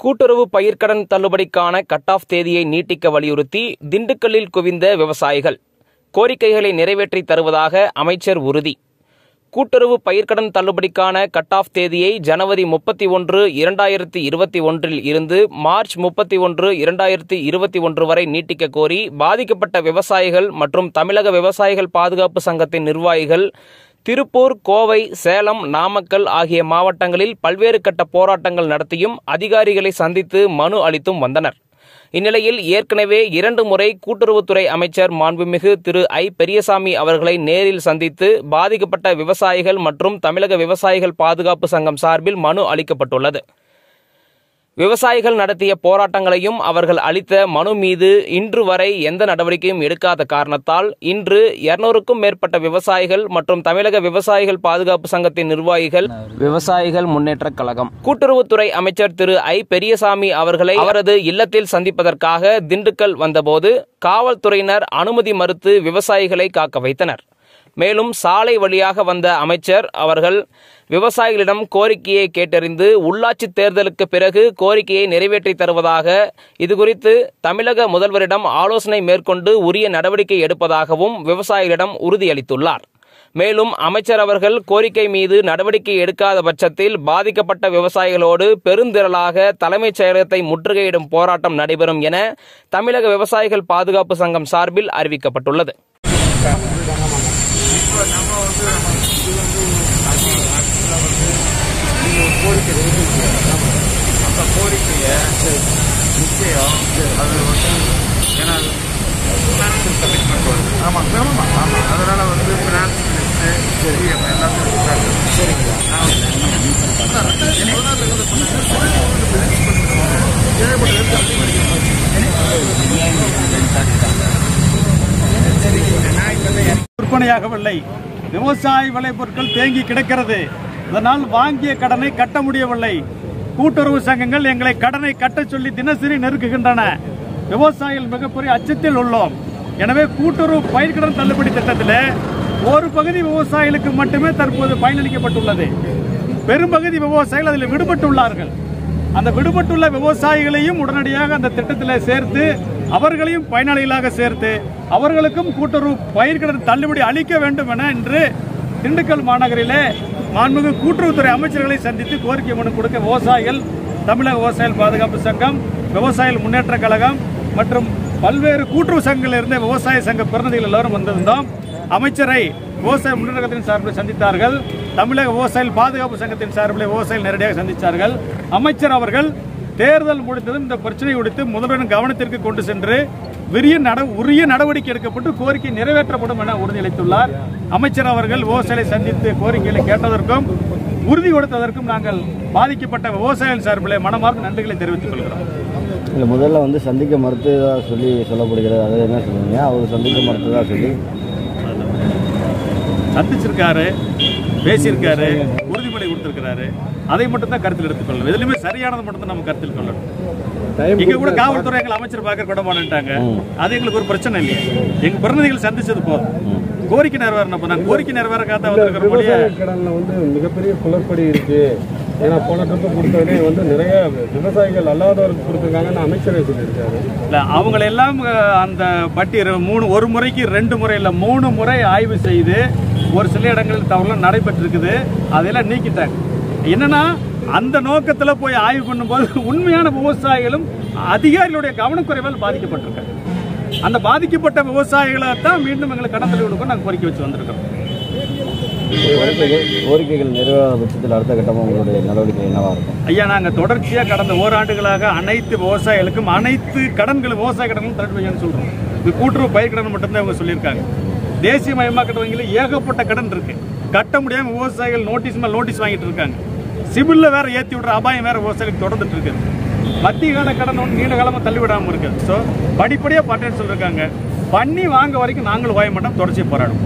கூட்டுறவு பயிர்க்கடன் தள்ளுபடிக்கான cut off தேதியை நீட்டிக்க வலியுறுத்தி திண்டுக்கல்லில் குவிந்த விவசாயிகள் கோரிக்கைகளை நிறைவேற்றி தருவதாக அமைச்சர் உறுதி. கூட்டுறவு பயிர்க்கடன் தள்ளுபடிக்கான கட் ஆஃப் தேதியை ஜனவரி முப்பத்தி ஒன்று இரண்டாயிரத்தி இருபத்தி ஒன்றில் இருந்து மார்ச் முப்பத்தி ஒன்று இரண்டாயிரத்தி இருபத்தி ஒன்று வரை நீட்டிக்க கோரி பாதிக்கப்பட்ட விவசாயிகள் மற்றும் தமிழக விவசாயிகள் பாதுகாப்பு சங்கத்தின் நிர்வாகிகள் திருப்பூர் கோவை சேலம் நாமக்கல் ஆகிய மாவட்டங்களில் பல்வேறு கட்ட போராட்டங்கள் நடத்தியும் அதிகாரிகளை சந்தித்து மனு அளித்தும் வந்தனர். இந்நிலையில் ஏற்கனவே இரண்டு முறை கூட்டுறவுத்துறை அமைச்சர் மாண்புமிகு திரு ஐ. பெரியசாமி அவர்களை நேரில் சந்தித்து பாதிக்கப்பட்ட விவசாயிகள் மற்றும் தமிழக விவசாயிகள் பாதுகாப்பு சங்கம் சார்பில் மனு அளிக்கப்பட்டுள்ளது. விவசாயிகள் நடத்திய போராட்டங்களையும் அவர்கள் அளித்த மனு மீது இன்று வரை எந்த நடவடிக்கையும் எடுக்காத காரணத்தால் இன்று இருநூறுக்கும் மேற்பட்ட விவசாயிகள் மற்றும் தமிழக விவசாயிகள் பாதுகாப்பு சங்கத்தின் நிர்வாகிகள் விவசாயிகள் முன்னேற்றக் கழகம் கூட்டுறவுத்துறை அமைச்சர் திரு ஐ பெரியசாமி அவர்களை அவரது இல்லத்தில் சந்திப்பதற்காக திண்டுக்கல் வந்தபோது காவல்துறையினர் அனுமதி மறுத்து விவசாயிகளை காக்க வைத்தனர். மேலும் சாலை வழியாக வந்த அமைச்சர் அவர்கள் விவசாயிகளிடம் கோரிக்கையை கேட்டறிந்து உள்ளாட்சி தேர்தலுக்கு பிறகு கோரிக்கையை நிறைவேற்றி தருவதாக இதுகுறித்து தமிழக முதல்வரிடம் ஆலோசனை மேற்கொண்டு உரிய நடவடிக்கை எடுப்பதாகவும் விவசாயிகளிடம் உறுதியளித்துள்ளார். மேலும் அமைச்சர் அவர்கள் கோரிக்கை மீது நடவடிக்கை எடுக்காத பட்சத்தில் பாதிக்கப்பட்ட விவசாயிகளோடு பெருந்திரளாக தலைமைச் செயலகத்தை முற்றுகையிடும் போராட்டம் நடைபெறும் என தமிழக விவசாயிகள் பாதுகாப்பு சங்கம் சார்பில் அறிவிக்கப்பட்டுள்ளது. இப்போ நம்ம வந்து நம்ம இது வந்து தண்ணி ஆக்சுவலாக வந்து நீங்கள் ஒரு கோரிக்கை வச்சுருக்கீங்க அந்த கோரிக்கையை நிச்சயம் அது வந்து ஏன்னா அது ஃபினான்ஷியல் கமிட்மெண்ட் வருது ஆமாம் ஆமாம் ஆமாம் அதனால் வந்து ஃபினான்ஸ் லிஸ்ட்டு சரி எல்லாத்தையும் இருக்காங்க சரிங்க விற்பனையாகவில்லை விவசாய விளைபொருட்கள் தேங்கி கிடக்கிறது. இதனால் வாங்கிய கடனை கட்ட முடியவில்லை. கூட்டுறவு சங்கங்கள் எங்களை கடனை கட்டச் சொல்லி தினசரி நெருக்குகின்றன. விவசாயிகள் மிகப்பெரிய அச்சத்தில் உள்ளோம். எனவே கூட்டுறவு பயிர்கடன் தள்ளுபடி திட்டத்தில் ஒரு பகுதி விவசாயிகளுக்கு மட்டுமே தற்போது பயனளிக்கப்பட்டுள்ளது. பெரும்பகுதி விவசாயிகள் அதில் விடுபட்டுள்ளார்கள். அந்த விடுபட்டுள்ள விவசாயிகளையும் உடனடியாக அந்த திட்டத்தில் சேர்த்து அவர்களையும் பயனாளிகளாக சேர்த்து அவர்களுக்கும் கூட்டுறவு பயிர்களுக்கு தள்ளுபடி அளிக்க வேண்டும் என இன்று திண்டுக்கல் மாநகரிலே மாண்புமிகு கூட்டுறவுத்துறை அமைச்சர்களை சந்தித்து கோரிக்கை மனு கொடுக்க விவசாயிகள் தமிழக விவசாயிகள் பாதுகாப்பு சங்கம் விவசாயிகள் முன்னேற்ற கழகம் மற்றும் பல்வேறு கூட்டுறவு சங்கங்களில் இருந்த விவசாய சங்க பிரதிநிதிகள் எல்லாரும் வந்திருந்தோம். அமைச்சரை விவசாய முன்னேற்றத்தின் சார்பில் சந்தித்தார்கள். தமிழக விவசாயிகள் பாதுகாப்பு சங்கத்தின் சார்பில் விவசாயிகள் நேரடியாக சந்தித்தார்கள் அமைச்சர் அவர்கள் தேர்தல் முடிந்ததும் இந்த பிரச்சனை குறித்து முதல்வரின் கவனத்திற்கு கொண்டு சென்று விரிய நட உரிய நடவடிக்கை எடுக்கப்பட்டு கோரிக்கை நிறைவேற்றப்படும் என உறுதியளித்துள்ளார். அமைச்சர் அவர்கள் விவசாயிகளை சந்தித்து கோரிக்கைகளை கேட்டதற்கும் உறுதி கொடுத்ததற்கும் நாங்கள் பாதிக்கப்பட்ட விவசாயிகள் சார்பில் மனமார்ந்த நன்றிகளை தெரிவித்துக் கொள்கிறோம். இல்லை முதல்ல வந்து சந்திக்க மறுத்ததா சொல்லி சொல்லப்படுகிறது. அது என்ன சொல்லுவீங்க அவர் சந்திக்க மறுத்ததா சொல்லி? சந்திச்சிருக்காரு பேசியிருக்காரு. கொடுத்திருக்கிறாரு அதை மட்டும் தான் கருத்தில் எடுத்துக்கொள்ளணும். எதுலையுமே சரியானது மட்டும் தான் நம்ம கருத்தில் கொள்ளணும். இங்க கூட காவல்துறை எங்களை அமைச்சர் பார்க்க விட மாட்டேன்ட்டாங்க அது எங்களுக்கு ஒரு பிரச்சனை இல்லையா. எங்க பிரதிநிதிகள் சந்திச்சது போதும் கோரிக்கை நிறைவேறணும் நான் கோரிக்கை நிறைவேற காத்தா வந்திருக்கிற மொழியை கடன்ல வந்து மிகப்பெரிய குளறுபடி இருக்கு. ஏன்னா போன ட்ரிப்பு வந்து நிறைய விவசாயிகள் அல்லாதவருக்கு கொடுத்துருக்காங்கன்னு அமைச்சரே சொல்லியிருக்காரு. இல்ல அவங்களை எல்லாம் அஹ், அந்த பட்டியல் மூணு ஒரு முறைக்கு ரெண்டு முறை இல்ல மூணு முறை ஆய்வு செய்து ஒரு சில இடங்களில் தவறுலாம் நடைபெற்றிருக்குது. அதையெல்லாம் நீக்கிட்டாங்க. என்னன்னா அந்த நோக்கத்துல போய் ஆய்வு பண்ணும்போது உண்மையான விவசாயிகளும் அதிகாரிகளுடைய கவனக்குறைவால் பாதிக்கப்பட்டிருக்காங்க. அந்த பாதிக்கப்பட்ட விவசாயிகளை தான் மீண்டும் எங்களுக்கு கடன் தள்ளி கொடுக்க நாங்கள் கோரிக்கை வச்சு வந்திருக்கிறோம். கோரிக்கைகள் நிறைவேறாத பட்சத்தில் அடுத்த கட்டமாக உங்களுடைய நடவடிக்கை என்னவா இருக்கும்? ஐயா நாங்கள் தொடர்ச்சியாக கடந்த ஓராண்டுகளாக அனைத்து விவசாயிகளுக்கும் அனைத்து கடன்களும் விவசாய கடன்களும் செய்யணும்னு சொல்கிறோம் இது கூட்டுறவு பயிர் கடன் மட்டும்தான் இவங்க சொல்லியிருக்காங்க. தேசிய மயமாக்கட்ட வங்கியில் ஏகப்பட்ட கடன் இருக்கு. கட்ட முடியாம விவசாயிகள் நோட்டீஸ் மேல் நோட்டீஸ் வாங்கிட்டு இருக்காங்க. சிவிலில் வேற ஏற்றி விடுற அபாயம் வேற விவசாயிகளுக்கு தொடர்ந்துட்டு இருக்குது மத்திய கால கடன் ஒன்று நீண்ட காலமாக தள்ளி விடாமல் இருக்குது ஸோ படிப்படியாக பண்ணுறேன்னு சொல்லியிருக்காங்க பண்ணி வாங்க வரைக்கும் நாங்களும் வாய மாட்டோம் தொடர்ச்சி போராடுவோம்.